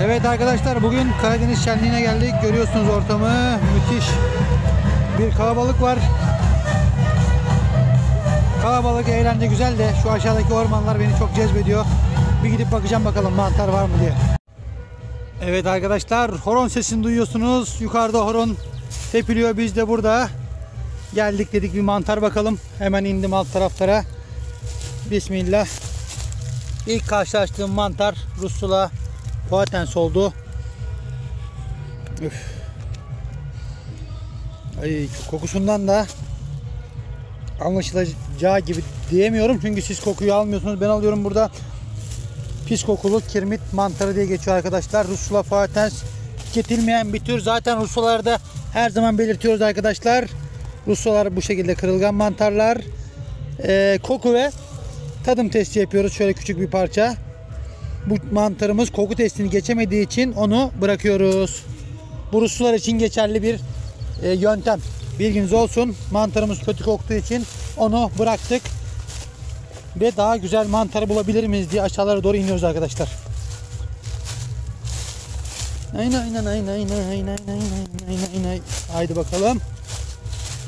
Evet arkadaşlar bugün Karadeniz Şenliği'ne geldik. Görüyorsunuz ortamı. Müthiş bir kalabalık var. Kalabalık, eğlence güzel de şu aşağıdaki ormanlar beni çok cezbediyor. Bir gidip bakacağım bakalım mantar var mı diye. Evet arkadaşlar horon sesini duyuyorsunuz. Yukarıda horon tepiliyor. Biz de burada geldik dedik bir mantar bakalım. Hemen indim alt taraflara. Bismillah. İlk karşılaştığım mantar Russula Poatens oldu. Üf. Ay, kokusundan da anlaşılacağı gibi diyemiyorum çünkü siz kokuyu almıyorsunuz. Ben alıyorum burada pis kokulu kirmit mantarı diye geçiyor arkadaşlar. Russula Poatens tüketilmeyen bir tür. Zaten Russularda her zaman belirtiyoruz arkadaşlar. Russular bu şekilde kırılgan mantarlar. Ee, koku ve tadım testi yapıyoruz. Şöyle küçük bir parça. Bu mantarımız koku testini geçemediği için onu bırakıyoruz. Bu Ruslar için geçerli bir e, yöntem. Bilginiz olsun. Mantarımız kötü koktuğu için onu bıraktık. Ve daha güzel mantarı bulabilir miyiz diye aşağılara doğru iniyoruz arkadaşlar. Aynen aynen aynen aynen aynen aynen aynen. Haydi bakalım.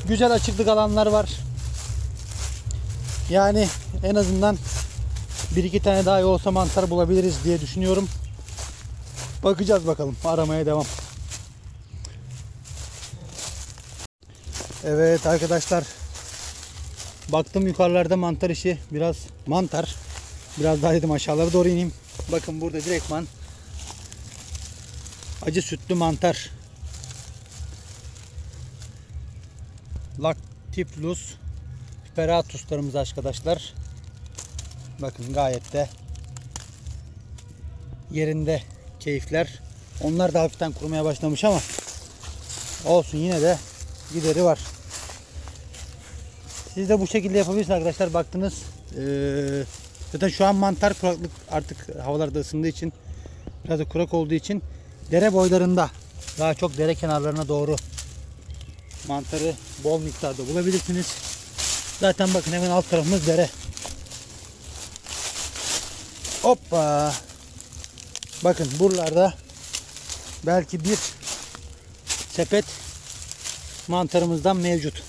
Güzel açıklık alanlar var. Yani en azından bir iki tane daha olsa mantar bulabiliriz diye düşünüyorum. Bakacağız bakalım. Aramaya devam. Evet arkadaşlar. Baktım yukarılarda mantar işi biraz mantar. Biraz daha dedim aşağılara doğru ineyim. Bakın burada direktman acı sütlü mantar. Lactiflus piperatuslarımız arkadaşlar. Bakın gayet de yerinde keyifler. Onlar da hafiften kurumaya başlamış ama olsun yine de gideri var. Siz de bu şekilde yapabilirsiniz arkadaşlar. Baktınız ee, zaten şu an mantar kuraklık artık havalarda ısındığı için biraz da kurak olduğu için dere boylarında daha çok dere kenarlarına doğru mantarı bol miktarda bulabilirsiniz. Zaten bakın hemen alt tarafımız dere. Hoppa. Bakın buralarda belki bir sepet mantarımızdan mevcut.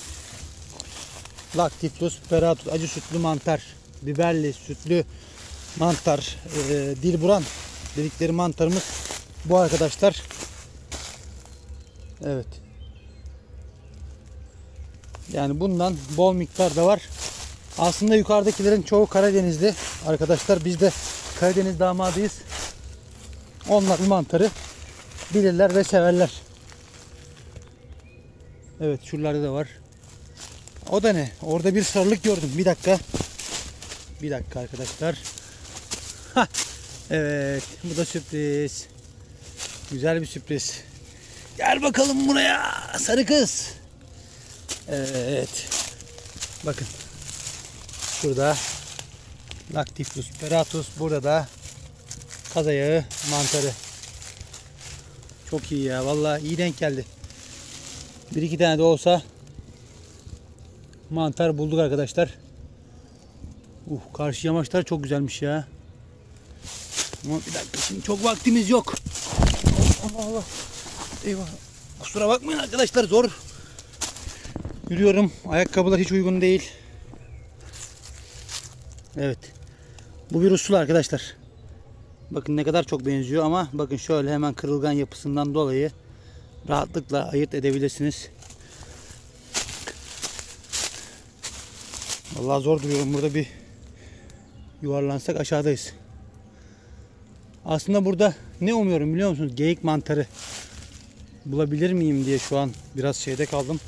Lactiflus peratus acı sütlü mantar, biberli sütlü mantar, e, dilburan dedikleri mantarımız bu arkadaşlar. Evet. Yani bundan bol miktarda var. Aslında yukarıdakilerin çoğu Karadenizli arkadaşlar. Biz de Karadeniz damadıyız. Onlar mantarı bilirler ve severler. Evet şuralarda da var. O da ne? Orada bir sarılık gördüm. Bir dakika. Bir dakika arkadaşlar. Hah. Evet. Bu da sürpriz. Güzel bir sürpriz. Gel bakalım buraya. Sarı kız. Evet. Bakın. Şurada Lactiflus peratus. Burada da kazayağı mantarı. Çok iyi ya. Vallahi iyi denk geldi. Bir iki tane de olsa mantar bulduk arkadaşlar. Uh, karşı yamaçlar çok güzelmiş ya. Ama bir dakika şimdi çok vaktimiz yok. Allah Allah. Eyvah. Kusura bakmayın arkadaşlar zor. Yürüyorum. Ayakkabılar hiç uygun değil. Evet. Bu bir usul arkadaşlar. Bakın ne kadar çok benziyor ama bakın şöyle hemen kırılgan yapısından dolayı rahatlıkla ayırt edebilirsiniz. Vallahi zor duruyorum. Burada bir yuvarlansak aşağıdayız. Aslında burada ne umuyorum biliyor musunuz? Geyik mantarı bulabilir miyim diye şu an biraz şeyde kaldım.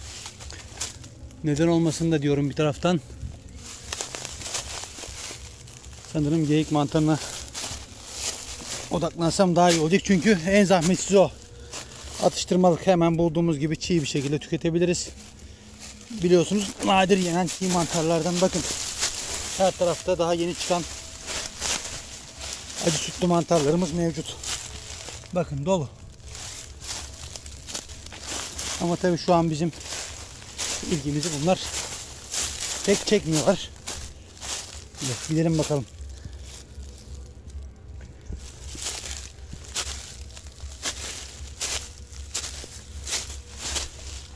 Neden olmasın da diyorum bir taraftan. Sanırım geyik mantarına odaklansam daha iyi olacak. Çünkü en zahmetsiz o. Atıştırmalık hemen bulduğumuz gibi çiğ bir şekilde tüketebiliriz. Biliyorsunuz nadir yenen çiğ mantarlardan bakın. Her tarafta daha yeni çıkan acı sütlü mantarlarımız mevcut. Bakın dolu. Ama tabii şu an bizim ilgimizi bunlar pek çekmiyorlar. Gidelim bakalım.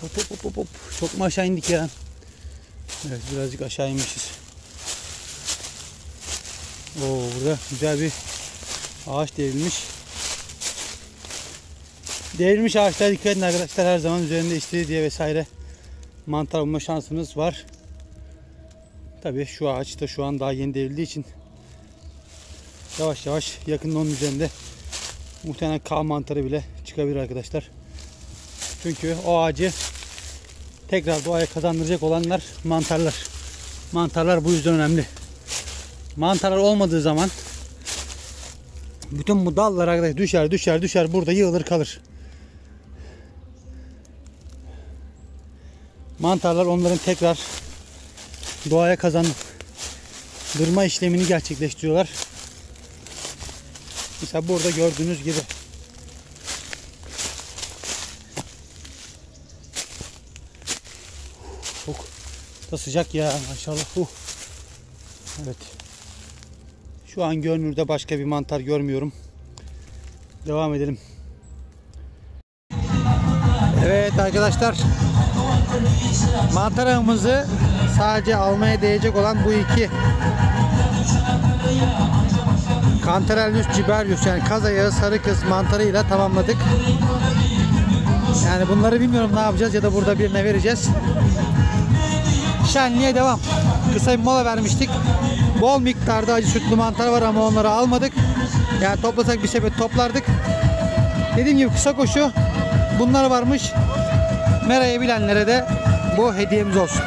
Hop hop hop hop hop. Çok mu aşağı indik ya? Evet birazcık aşağı inmişiz. Oo burada güzel bir ağaç devrilmiş. Devrilmiş ağaçlara dikkat edin arkadaşlar. Her zaman üzerinde istiridye vesaire mantar bulma şansınız var. Tabii şu ağaç da şu an daha yeni devrildiği için yavaş yavaş yakında onun üzerinde muhtemelen kağ mantarı bile çıkabilir arkadaşlar. Çünkü o ağacı tekrar doğaya kazandıracak olanlar mantarlar. Mantarlar bu yüzden önemli. Mantarlar olmadığı zaman bütün bu dallar arkadaşlar düşer düşer düşer burada yığılır kalır. Mantarlar onların tekrar doğaya kazandırma işlemini gerçekleştiriyorlar. Mesela burada gördüğünüz gibi çok da sıcak ya maşallah. Uh. Evet. Şu an görünürde başka bir mantar görmüyorum. Devam edelim. Evet arkadaşlar. Mantar ağımızı sadece almaya değecek olan bu iki Cantarellus ciberius yani kaz ayağı sarı kız mantarıyla tamamladık. Yani bunları bilmiyorum ne yapacağız ya da burada birine vereceğiz. Şenliğe devam. Kısa bir mola vermiştik. Bol miktarda acı sütlü mantar var ama onları almadık. Yani toplasak bir sepet toplardık. Dediğim gibi kısa koşu bunlar varmış. Mera'yı bilenlere de bu hediyemiz olsun.